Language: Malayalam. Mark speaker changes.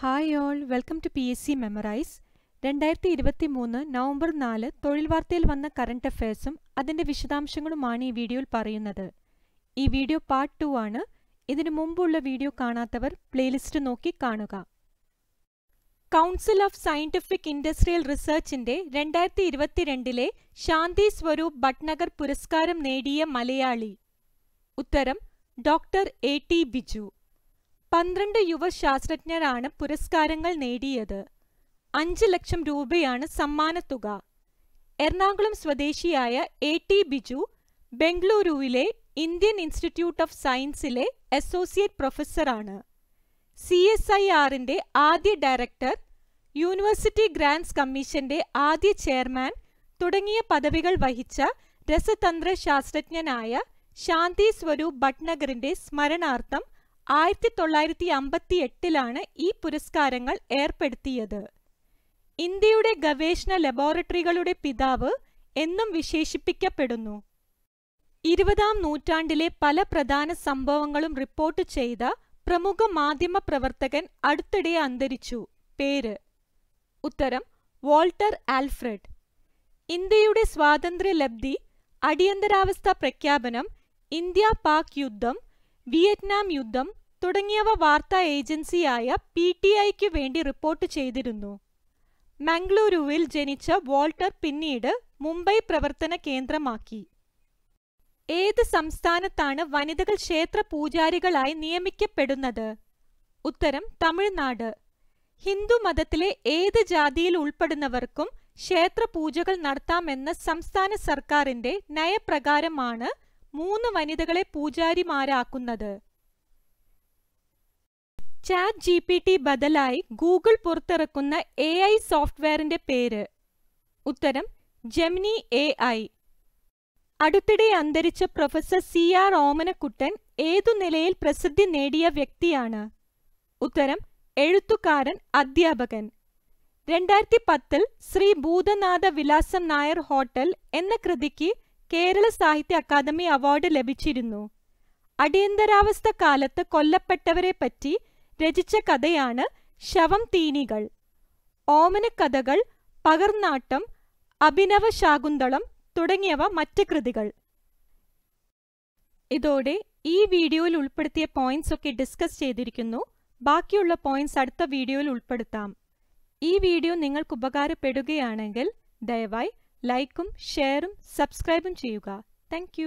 Speaker 1: Hi all welcome to P S C memorize രണ്ടായിരത്തി ഇരുപത്തി മൂന്ന് നവംബർ നാല് തൊഴിൽ വാർത്തയിൽ വന്ന കറണ്ട് അഫയേഴ്സും അതിന്റെ വിശദാംശങ്ങളുമാണ് ഈ വീഡിയോയിൽ പറയുന്നത്. ഈ വീഡിയോ പാർട്ട് ടു ആണ്. ഇതിനു മുമ്പുള്ള വീഡിയോ കാണാത്തവർ പ്ലേലിസ്റ്റ് നോക്കി കാണുക. കൗൺസിൽ ഓഫ് സയന്റിഫിക് ഇൻഡസ്ട്രിയൽ റിസർച്ചിന്റെ രണ്ടായിരത്തി ഇരുപത്തിരണ്ടിലെ ശാന്തി സ്വരൂപ് ഭട്നഗർ പുരസ്കാരം നേടിയ മലയാളി. ഉത്തരം ഡോക്ടർ എ ടി ബിജു. പന്ത്രണ്ട് യുവ ശാസ്ത്രജ്ഞരാണ് പുരസ്കാരങ്ങൾ നേടിയത്. അഞ്ച് ലക്ഷം രൂപയാണ് സമ്മാനത്തുക. എറണാകുളം സ്വദേശിയായ എ ടി ബിജു ബംഗളൂരുവിലെ ഇന്ത്യൻ ഇൻസ്റ്റിറ്റ്യൂട്ട് ഓഫ് സയൻസിലെ അസോസിയേറ്റ് പ്രൊഫസറാണ്. സി എസ് ഐ ആറിന്റെ ആദ്യ ഡയറക്ടർ യൂണിവേഴ്സിറ്റി ഗ്രാൻസ് കമ്മീഷന്റെ ആദ്യ ചെയർമാൻ തുടങ്ങിയ പദവികൾ വഹിച്ച രസതന്ത്ര ശാസ്ത്രജ്ഞനായ ശാന്തി സ്വരൂപ് ഭട്നഗറിന്റെ സ്മരണാർത്ഥം ആയിരത്തി തൊള്ളായിരത്തി അമ്പത്തി എട്ടിലാണ് ഈ പുരസ്കാരങ്ങൾ ഏർപ്പെടുത്തിയത്. ഇന്ത്യയുടെ ഗവേഷണ ലബോറട്ടറികളുടെ പിതാവ് എന്നും വിശേഷിപ്പിക്കപ്പെടുന്നു. ഇരുപതാം നൂറ്റാണ്ടിലെ പല പ്രധാന സംഭവങ്ങളും റിപ്പോർട്ട് ചെയ്ത പ്രമുഖ മാധ്യമ പ്രവർത്തകൻ അടുത്തിടെ അന്തരിച്ചു. പേര് ഉത്തരം വോൾട്ടർ ആൽഫ്രഡ്. ഇന്ത്യയുടെ സ്വാതന്ത്ര്യലബ്ധി അടിയന്തരാവസ്ഥ പ്രഖ്യാപനം ഇന്ത്യ പാക് യുദ്ധം വിയറ്റ്നാം യുദ്ധം തുടങ്ങിയവ വാർത്താ ഏജൻസിയായ പി ടി ഐക്ക് വേണ്ടി റിപ്പോർട്ട് ചെയ്തിരുന്നു. മംഗളൂരുവിൽ ജനിച്ച വോൾട്ടർ പിന്നീട് മുംബൈ പ്രവർത്തന കേന്ദ്രമാക്കി. ഏത് സംസ്ഥാനത്താണ് വനിതകൾ ക്ഷേത്ര പൂജാരികളായി നിയമിക്കപ്പെടുന്നത്? ഉത്തരം തമിഴ്നാട്. ഹിന്ദു മതത്തിലെ ഏത് ജാതിയിൽ ഉൾപ്പെടുന്നവർക്കും ക്ഷേത്ര പൂജകൾ നടത്താമെന്ന സംസ്ഥാന സർക്കാരിന്റെ നയപ്രകാരമാണ് മൂന്ന് വനിതകളെ പൂജാരിമാരാക്കുന്നത്. ചാറ്റ് ജി പി ടി ബദലായി ഗൂഗിൾ പുറത്തിറക്കുന്ന എ ഐ സോഫ്റ്റ്വെയറിന്റെ പേര്. ഉത്തരം ജെമിനി എ ഐ അടുത്തിടെ അന്തരിച്ച പ്രൊഫസർ സി ആർ ഓമനക്കുട്ടൻ ഏതു നിലയിൽ പ്രസിദ്ധി നേടിയ വ്യക്തിയാണ്? ഉത്തരം എഴുത്തുകാരൻ അധ്യാപകൻ. രണ്ടായിരത്തി പത്തിൽ ശ്രീ ഭൂതനാഥ വിലാസം നായർ ഹോട്ടൽ എന്ന കൃതിക്ക് കേരള സാഹിത്യ അക്കാദമി അവാർഡ് ലഭിച്ചിരുന്നു. അടിയന്തരാവസ്ഥ കാലത്ത് കൊല്ലപ്പെട്ടവരെ പറ്റി രചിച്ച കഥയാണ് ശവം തീനികൾ. ഓമനക്കഥകൾ പകർനാട്ടം അഭിനവ ശാകുന്തളം തുടങ്ങിയവ മറ്റ് കൃതികൾ. ഇതോടെ ഈ വീഡിയോയിൽ ഉൾപ്പെടുത്തിയ പോയിന്റ്സ് ഒക്കെ ഡിസ്കസ് ചെയ്തിരിക്കുന്നു. ബാക്കിയുള്ള പോയിന്റ്സ് അടുത്ത വീഡിയോയിൽ ഉൾപ്പെടുത്താം. ഈ വീഡിയോ നിങ്ങൾക്ക് ഉപകാരപ്പെടുകയാണെങ്കിൽ ദയവായി ലൈക്കും ഷെയറും സബ്സ്ക്രൈബും ചെയ്യുക താങ്ക്